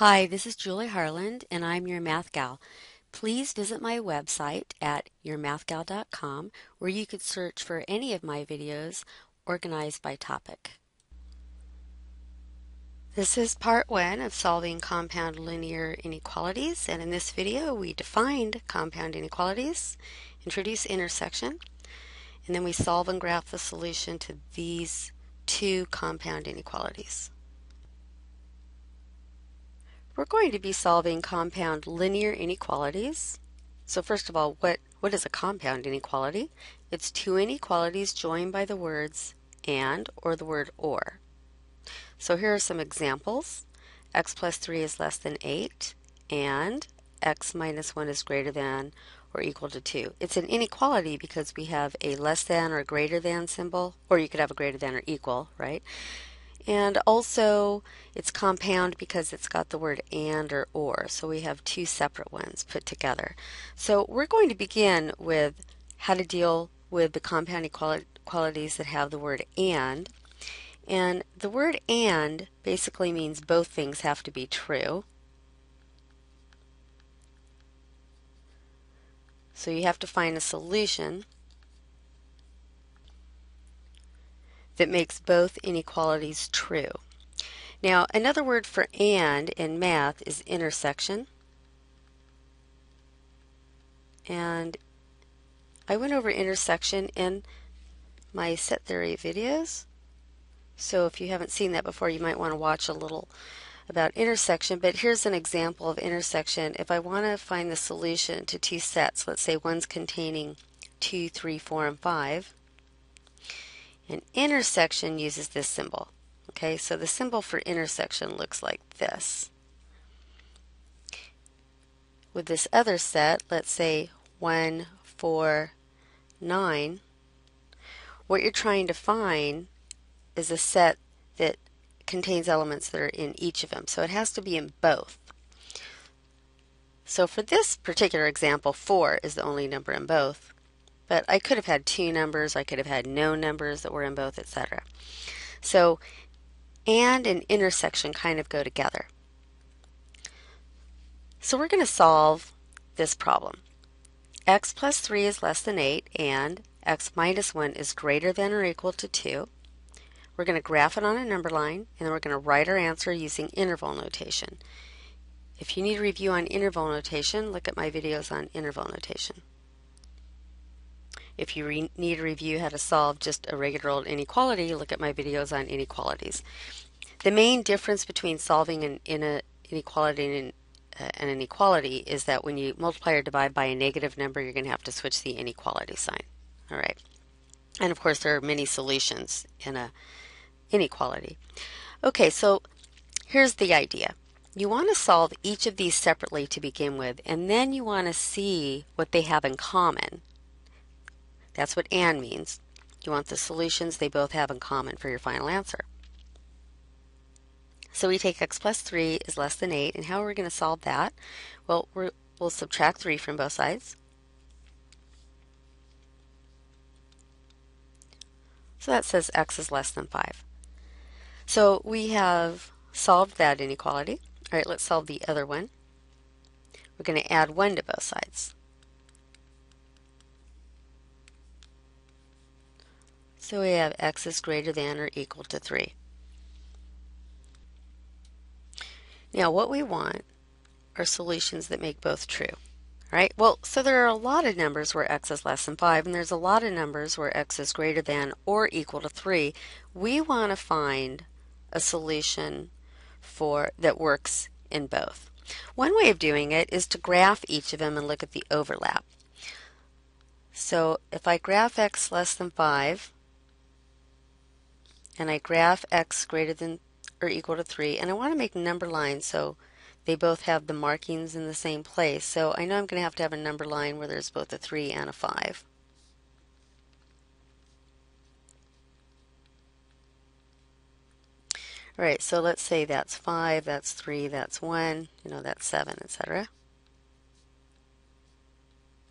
Hi, this is Julie Harland, and I'm your Math Gal. Please visit my website at yourmathgal.com where you could search for any of my videos organized by topic. This is part one of solving compound linear inequalities, and in this video we defined compound inequalities, introduce intersection, and then we solve and graph the solution to these two compound inequalities. We're going to be solving compound linear inequalities. So first of all, what, what is a compound inequality? It's two inequalities joined by the words and or the word or. So here are some examples. x plus 3 is less than 8 and x minus 1 is greater than or equal to 2. It's an inequality because we have a less than or greater than symbol, or you could have a greater than or equal, right? And also it's compound because it's got the word and or or. So we have two separate ones put together. So we're going to begin with how to deal with the compound equalities that have the word and. And the word and basically means both things have to be true. So you have to find a solution that makes both inequalities true. Now, another word for and in math is intersection. And I went over intersection in my set theory videos. So if you haven't seen that before, you might want to watch a little about intersection. But here's an example of intersection. If I want to find the solution to two sets, let's say one's containing 2, 3, 4, and 5, an intersection uses this symbol. Okay, so the symbol for intersection looks like this. With this other set, let's say 1, 4, 9, what you're trying to find is a set that contains elements that are in each of them. So it has to be in both. So for this particular example, 4 is the only number in both. But I could have had two numbers, I could have had no numbers that were in both, etc. So, and an intersection kind of go together. So we're going to solve this problem. x plus 3 is less than 8 and x minus 1 is greater than or equal to 2. We're going to graph it on a number line and then we're going to write our answer using interval notation. If you need a review on interval notation, look at my videos on interval notation. If you need to review how to solve just a regular old inequality, look at my videos on inequalities. The main difference between solving an inequality and uh, an inequality is that when you multiply or divide by a negative number, you're going to have to switch the inequality sign. All right. And of course, there are many solutions in a inequality. Okay, so here's the idea. You want to solve each of these separately to begin with, and then you want to see what they have in common. That's what and means. You want the solutions they both have in common for your final answer. So we take x plus 3 is less than 8, and how are we going to solve that? Well, we will subtract 3 from both sides. So that says x is less than 5. So we have solved that inequality. All right, let's solve the other one. We're going to add 1 to both sides. So we have x is greater than or equal to 3. Now what we want are solutions that make both true. Right? Well, so there are a lot of numbers where x is less than 5, and there's a lot of numbers where x is greater than or equal to 3. We want to find a solution for that works in both. One way of doing it is to graph each of them and look at the overlap. So if I graph x less than 5, and I graph x greater than or equal to 3 and I want to make number lines so they both have the markings in the same place so I know I'm going to have to have a number line where there's both a 3 and a 5. Alright, so let's say that's 5, that's 3, that's 1, you know, that's 7, etc.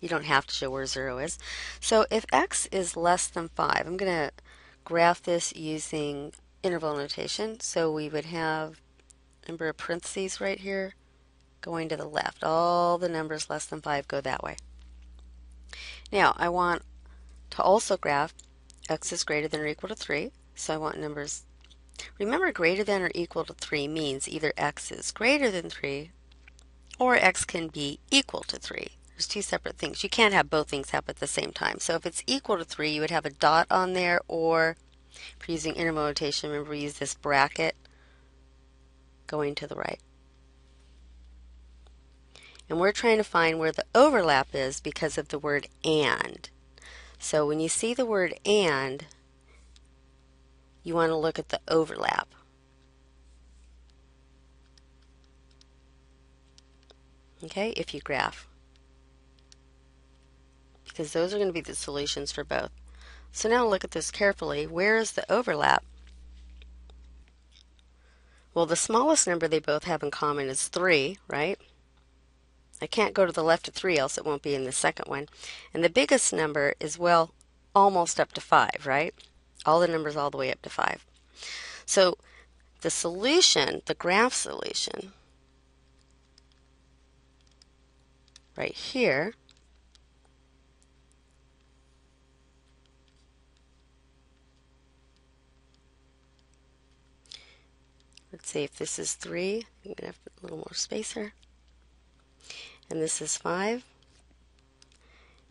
You don't have to show where 0 is. So if x is less than 5, I'm going to graph this using interval notation. So we would have number of parentheses right here, going to the left. All the numbers less than 5 go that way. Now, I want to also graph x is greater than or equal to 3. So I want numbers. Remember, greater than or equal to 3 means either x is greater than 3 or x can be equal to 3. There's two separate things. You can't have both things happen at the same time. So if it's equal to 3, you would have a dot on there, or if you're using interval notation, remember we use this bracket going to the right. And we're trying to find where the overlap is because of the word and. So when you see the word and, you want to look at the overlap. Okay, if you graph. Because those are going to be the solutions for both. So now look at this carefully. Where is the overlap? Well, the smallest number they both have in common is 3, right? I can't go to the left of 3, else it won't be in the second one. And the biggest number is, well, almost up to 5, right? All the numbers all the way up to 5. So the solution, the graph solution, right here, let's see if this is 3, I'm to have a little more space here and this is 5.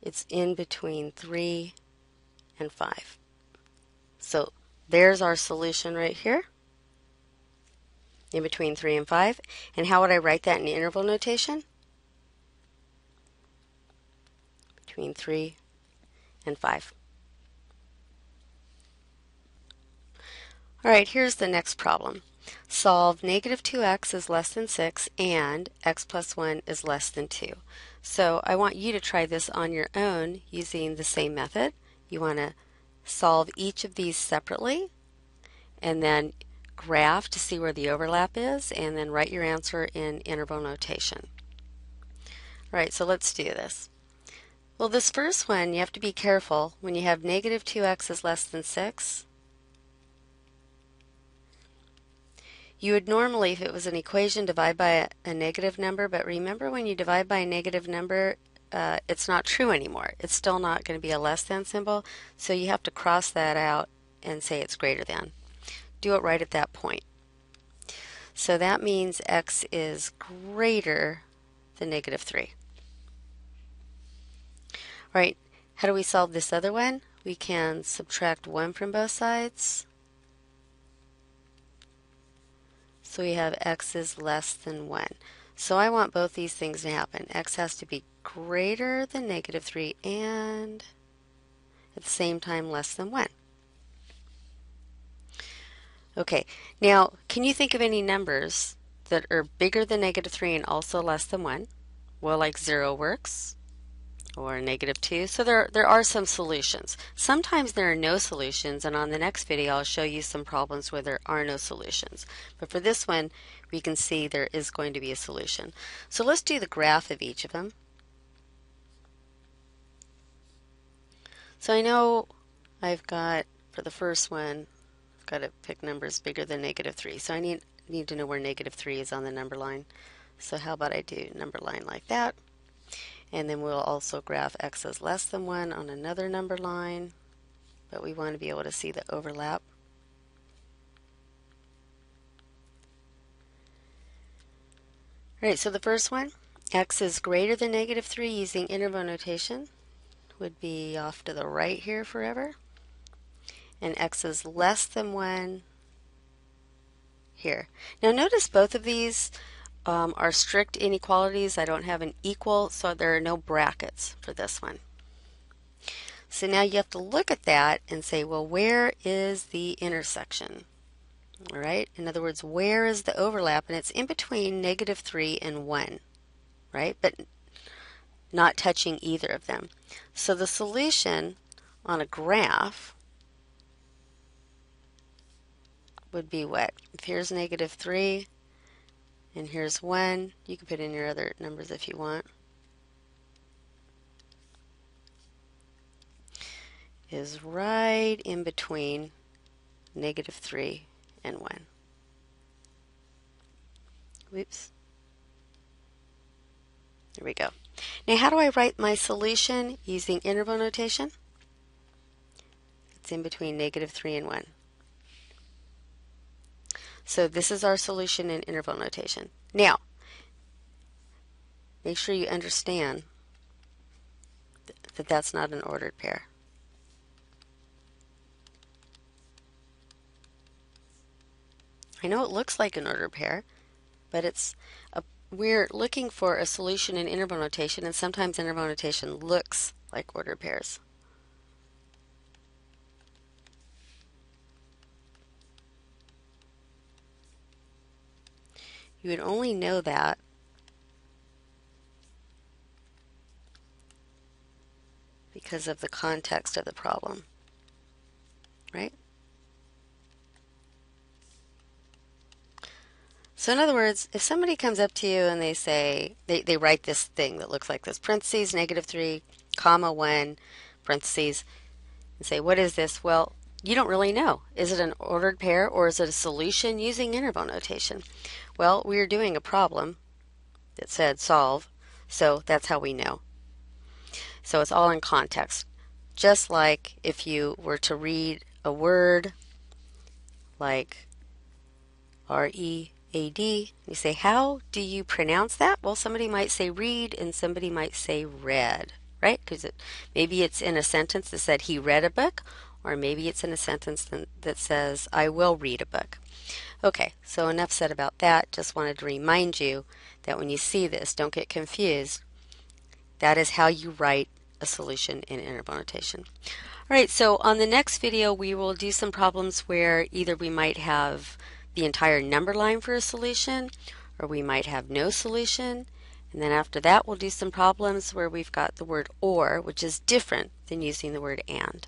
It's in between 3 and 5. So there's our solution right here, in between 3 and 5. And how would I write that in interval notation? Between 3 and 5. All right, here's the next problem. Solve negative 2x is less than 6 and x plus 1 is less than 2. So I want you to try this on your own using the same method. You want to solve each of these separately and then graph to see where the overlap is and then write your answer in interval notation. All right, so let's do this. Well, this first one, you have to be careful. When you have negative 2x is less than 6, You would normally, if it was an equation, divide by a, a negative number, but remember when you divide by a negative number, uh, it's not true anymore. It's still not going to be a less than symbol, so you have to cross that out and say it's greater than. Do it right at that point. So that means x is greater than negative 3. All right, how do we solve this other one? We can subtract 1 from both sides. So we have x is less than 1. So I want both these things to happen. x has to be greater than negative 3 and at the same time less than 1. Okay, now can you think of any numbers that are bigger than negative 3 and also less than 1? Well, like 0 works or negative 2. So there, there are some solutions. Sometimes there are no solutions, and on the next video I'll show you some problems where there are no solutions. But for this one, we can see there is going to be a solution. So let's do the graph of each of them. So I know I've got, for the first one, I've got to pick numbers bigger than negative 3. So I need, need to know where negative 3 is on the number line. So how about I do number line like that. And then we'll also graph x as less than 1 on another number line, but we want to be able to see the overlap. All right, so the first one, x is greater than negative 3 using interval notation, would be off to the right here forever. And x is less than 1 here. Now notice both of these um, are strict inequalities. I don't have an equal, so there are no brackets for this one. So now you have to look at that and say, well, where is the intersection? All right. In other words, where is the overlap? And it's in between negative 3 and 1, right? But not touching either of them. So the solution on a graph would be what? If here's negative 3, and here's 1. You can put in your other numbers if you want. Is right in between negative 3 and 1. Whoops. There we go. Now how do I write my solution using interval notation? It's in between negative 3 and 1. So this is our solution in interval notation. Now, make sure you understand that that's not an ordered pair. I know it looks like an ordered pair, but it's a, we're looking for a solution in interval notation, and sometimes interval notation looks like ordered pairs. You would only know that because of the context of the problem, right? So in other words, if somebody comes up to you and they say, they, they write this thing that looks like this, parentheses, negative 3, comma 1, parentheses, and say, what is this? Well, you don't really know. Is it an ordered pair or is it a solution using interval notation? Well, we are doing a problem that said solve, so that's how we know. So it's all in context. Just like if you were to read a word like R E A D, you say, How do you pronounce that? Well, somebody might say read and somebody might say read, right? Because it, maybe it's in a sentence that said he read a book, or maybe it's in a sentence that says I will read a book. Okay, so enough said about that. Just wanted to remind you that when you see this, don't get confused. That is how you write a solution in interval notation. All right, so on the next video, we will do some problems where either we might have the entire number line for a solution, or we might have no solution. And then after that, we'll do some problems where we've got the word or, which is different than using the word and.